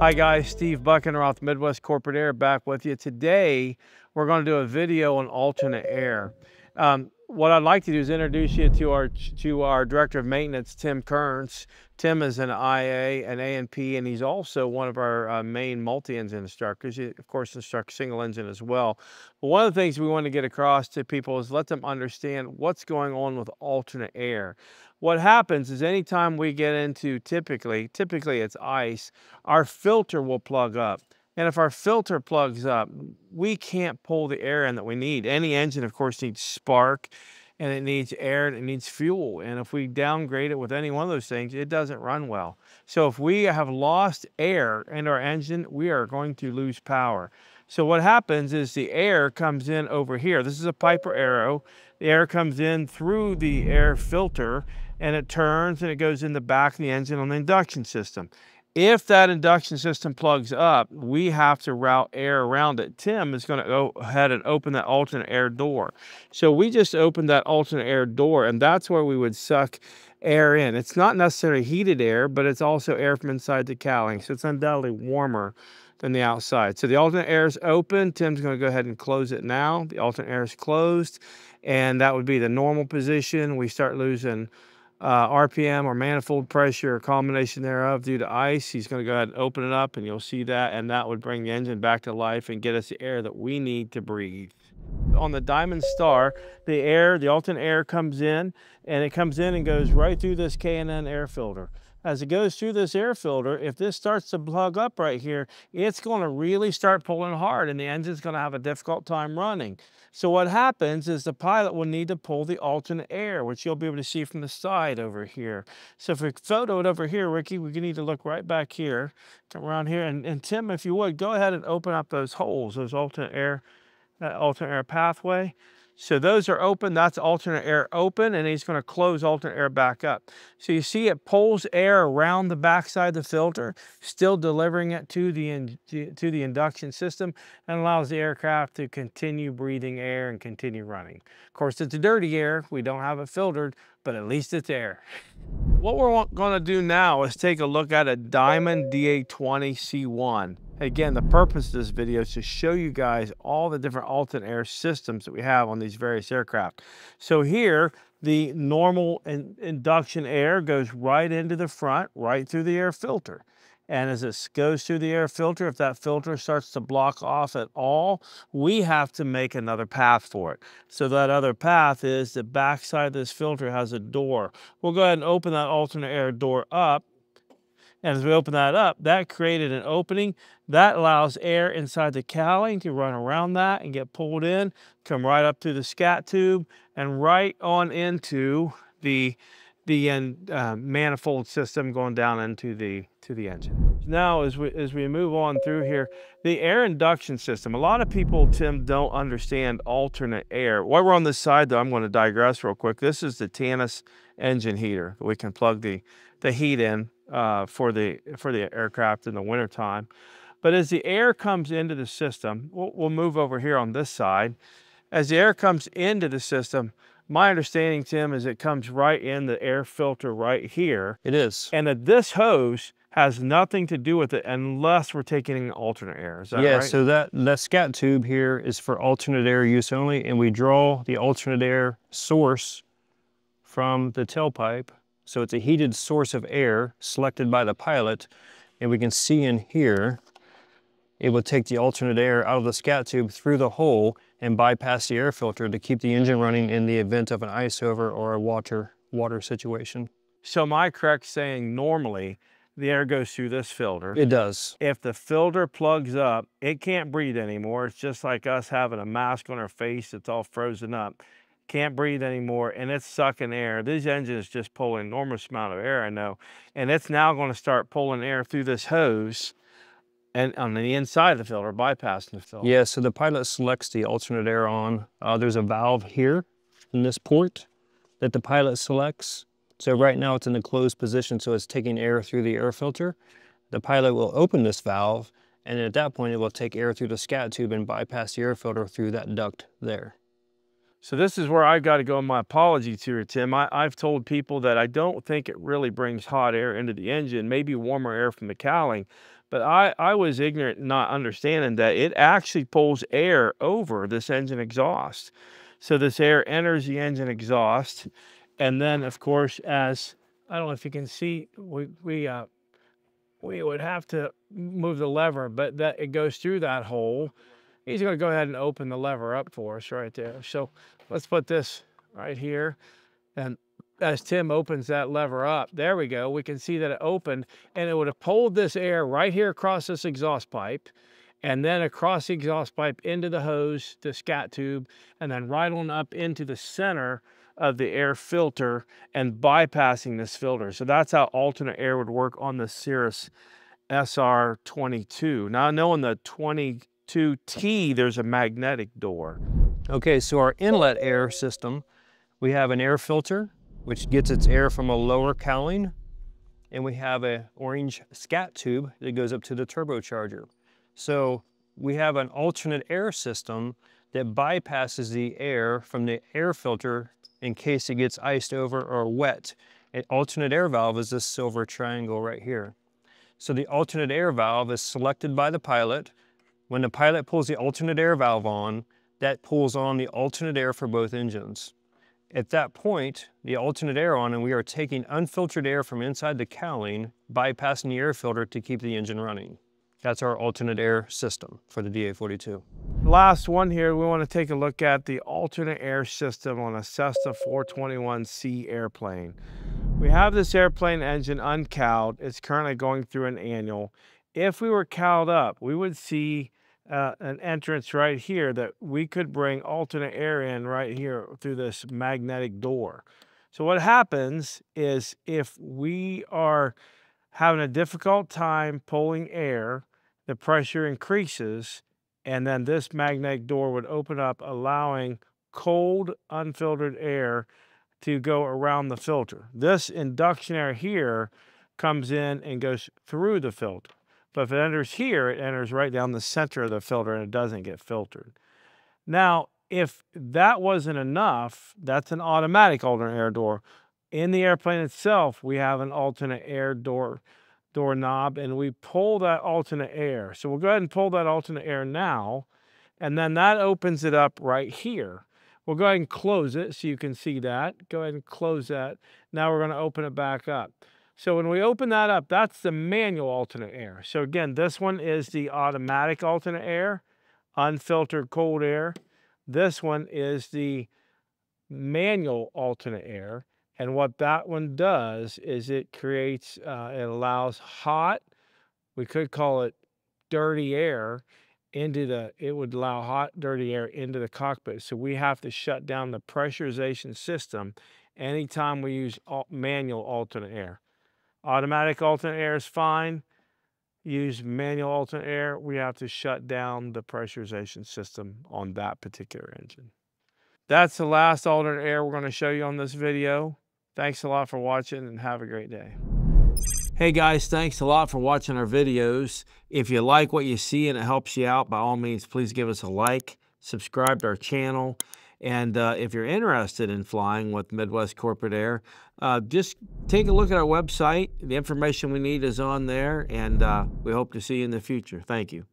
Hi guys, Steve Buchenroth, Midwest Corporate Air back with you. Today, we're going to do a video on alternate air. Um, what I'd like to do is introduce you to our to our director of maintenance, Tim Kearns. Tim is an IA, an A&P, and he's also one of our uh, main multi-engine instructors. He, of course, instructs single engine as well. But one of the things we want to get across to people is let them understand what's going on with alternate air. What happens is anytime we get into typically, typically it's ice, our filter will plug up. And if our filter plugs up, we can't pull the air in that we need. Any engine, of course, needs spark and it needs air and it needs fuel. And if we downgrade it with any one of those things, it doesn't run well. So if we have lost air in our engine, we are going to lose power. So what happens is the air comes in over here. This is a Piper Arrow. The air comes in through the air filter and it turns and it goes in the back of the engine on the induction system. If that induction system plugs up, we have to route air around it. Tim is going to go ahead and open that alternate air door. So we just opened that alternate air door, and that's where we would suck air in. It's not necessarily heated air, but it's also air from inside the cowling. So it's undoubtedly warmer than the outside. So the alternate air is open. Tim's going to go ahead and close it now. The alternate air is closed, and that would be the normal position. We start losing uh, RPM or manifold pressure or combination thereof due to ice. He's going to go ahead and open it up and you'll see that and that would bring the engine back to life and get us the air that we need to breathe. On the Diamond Star, the air, the alternate air comes in and it comes in and goes right through this K&N air filter as it goes through this air filter, if this starts to plug up right here, it's going to really start pulling hard and the engine's going to have a difficult time running. So what happens is the pilot will need to pull the alternate air, which you'll be able to see from the side over here. So if we photo it over here, Ricky, we need to look right back here, come around here. And, and Tim, if you would, go ahead and open up those holes, those alternate air, that alternate air pathway. So those are open, that's alternate air open, and he's gonna close alternate air back up. So you see it pulls air around the backside of the filter, still delivering it to the, to the induction system, and allows the aircraft to continue breathing air and continue running. Of course, it's dirty air, we don't have it filtered, but at least it's air. What we're gonna do now is take a look at a Diamond DA20 C1. Again, the purpose of this video is to show you guys all the different alternate air systems that we have on these various aircraft. So here, the normal in induction air goes right into the front, right through the air filter. And as it goes through the air filter, if that filter starts to block off at all, we have to make another path for it. So that other path is the backside of this filter has a door. We'll go ahead and open that alternate air door up and as we open that up, that created an opening. That allows air inside the cowling to run around that and get pulled in, come right up through the scat tube and right on into the the uh, manifold system going down into the to the engine. Now, as we as we move on through here, the air induction system. A lot of people, Tim, don't understand alternate air. While we're on this side, though, I'm going to digress real quick. This is the Tanis engine heater. We can plug the the heat in uh, for the for the aircraft in the wintertime. But as the air comes into the system, we'll, we'll move over here on this side. As the air comes into the system, my understanding, Tim, is it comes right in the air filter right here. It is. And that this hose has nothing to do with it unless we're taking alternate air. Is that yeah, right? so that, that scat tube here is for alternate air use only, and we draw the alternate air source from the tailpipe so it's a heated source of air selected by the pilot. And we can see in here, it will take the alternate air out of the scat tube through the hole and bypass the air filter to keep the engine running in the event of an ice over or a water, water situation. So am I correct saying normally the air goes through this filter? It does. If the filter plugs up, it can't breathe anymore. It's just like us having a mask on our face that's all frozen up can't breathe anymore and it's sucking air. This engine is just pulling enormous amount of air, I know. And it's now going to start pulling air through this hose and on the inside of the filter, bypassing the filter. Yeah, so the pilot selects the alternate air on. Uh, there's a valve here in this port that the pilot selects. So right now it's in a closed position, so it's taking air through the air filter. The pilot will open this valve, and at that point it will take air through the scat tube and bypass the air filter through that duct there. So this is where I've got to go my apology to you, Tim. I, I've told people that I don't think it really brings hot air into the engine, maybe warmer air from the cowling, But I, I was ignorant, not understanding that it actually pulls air over this engine exhaust. So this air enters the engine exhaust. And then, of course, as I don't know if you can see, we, we, uh, we would have to move the lever, but that it goes through that hole. He's to go ahead and open the lever up for us right there. So let's put this right here. And as Tim opens that lever up, there we go. We can see that it opened and it would have pulled this air right here across this exhaust pipe and then across the exhaust pipe into the hose, the scat tube, and then right on up into the center of the air filter and bypassing this filter. So that's how alternate air would work on the Cirrus SR22. Now knowing the 22T, there's a magnetic door. Okay, so our inlet air system, we have an air filter, which gets its air from a lower cowling, and we have an orange scat tube that goes up to the turbocharger. So we have an alternate air system that bypasses the air from the air filter in case it gets iced over or wet. An alternate air valve is this silver triangle right here. So the alternate air valve is selected by the pilot. When the pilot pulls the alternate air valve on, that pulls on the alternate air for both engines. At that point, the alternate air on and we are taking unfiltered air from inside the cowling, bypassing the air filter to keep the engine running. That's our alternate air system for the DA42. Last one here, we want to take a look at the alternate air system on a Cessna 421C airplane. We have this airplane engine uncowed. It's currently going through an annual. If we were cowed up, we would see uh, an entrance right here that we could bring alternate air in right here through this magnetic door. So what happens is if we are having a difficult time pulling air, the pressure increases, and then this magnetic door would open up, allowing cold, unfiltered air to go around the filter. This induction air here comes in and goes through the filter. But if it enters here, it enters right down the center of the filter and it doesn't get filtered. Now, if that wasn't enough, that's an automatic alternate air door. In the airplane itself, we have an alternate air door door knob and we pull that alternate air. So we'll go ahead and pull that alternate air now. And then that opens it up right here. We'll go ahead and close it so you can see that. Go ahead and close that. Now we're going to open it back up. So when we open that up, that's the manual alternate air. So again, this one is the automatic alternate air, unfiltered cold air. This one is the manual alternate air. And what that one does is it creates, uh, it allows hot, we could call it dirty air into the, it would allow hot, dirty air into the cockpit. So we have to shut down the pressurization system anytime we use manual alternate air. Automatic alternate air is fine. Use manual alternate air, we have to shut down the pressurization system on that particular engine. That's the last alternate air we're going to show you on this video. Thanks a lot for watching and have a great day. Hey guys, thanks a lot for watching our videos. If you like what you see and it helps you out, by all means, please give us a like, subscribe to our channel, and uh, if you're interested in flying with Midwest Corporate Air, uh, just take a look at our website. The information we need is on there, and uh, we hope to see you in the future. Thank you.